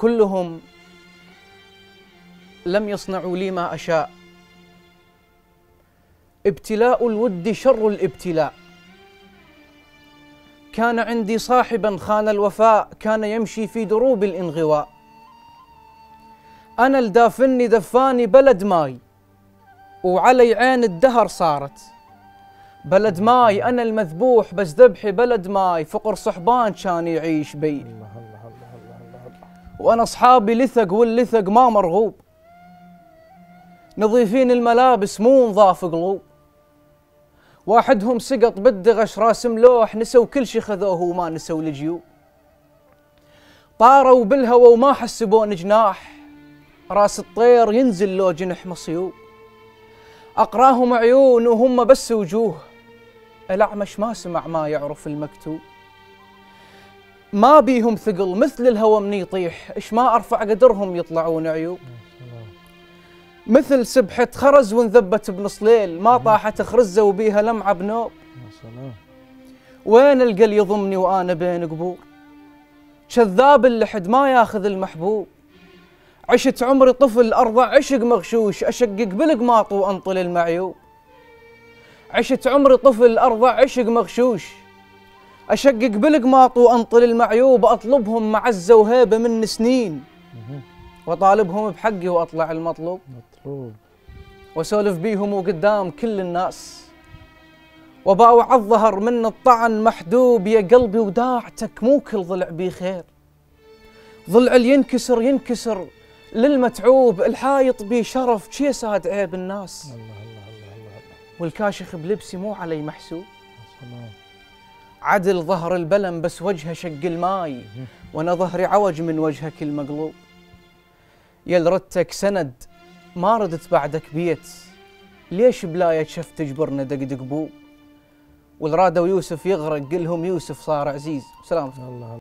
كلهم لم يصنعوا لي ما أشاء. ابتلاء الود شر الابتلاء. كان عندي صاحبا خان الوفاء كان يمشي في دروب الانغواء. أنا الدافني دفاني بلد ماي وعلي عين الدهر صارت. بلد ماي أنا المذبوح بس ذبحي بلد ماي فقر صحبان كان يعيش بي. الله وأنا أصحابي لثق واللثق ما مرغوب. نظيفين الملابس مو نظاف قلوب. واحدهم سقط بالدغش راسم لوح نسوا كل شي خذوه وما نسوا الجيوب. طاروا بالهوى وما حسبون جناح راس الطير ينزل لو جنح مصيوب. أقراهم عيون وهم بس وجوه. الأعمش ما سمع ما يعرف المكتوب. ما بيهم ثقل مثل الهوى من يطيح. إيش ما أرفع قدرهم يطلعون عيوب. سلام. مثل سبحة خرز وانذبت بنص ليل. ما طاحت خرزة وبيها لمعة بنوب. وين القل يضمني وأنا بين قبور؟ كذاب اللحد ما ياخذ المحبوب. عشت عمري طفل ارضع عشق مغشوش. أشقق بالقماط وانطل المعيوب. عشت عمري طفل ارضع عشق مغشوش. أشقق بالقماط وأنطل المعيوب اطلبهم معزه وهيبه من سنين. مهم. وأطالبهم بحقي وأطلع المطلوب. مطلوب. وأسولف بيهم وقدام كل الناس. وباوع الظهر من الطعن محدوب يا قلبي وداعتك مو كل ضلع بيه خير. ضلع اللي ينكسر ينكسر للمتعوب الحايط بيه شرف شي ساد عيب الناس. الله الله الله الله الله. والكاشخ بلبسي مو علي محسوب. عدل ظهر البلم بس وجهه شق الماي وأنا ظهري عوج من وجهك المقلوب. يل ردتك سند ما ردت بعدك بيت ليش بلاية شف تجبرنا دقدق بو؟ والرادة ويوسف يغرق قلهم يوسف صار عزيز. سلام. الله.